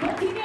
Titi, continue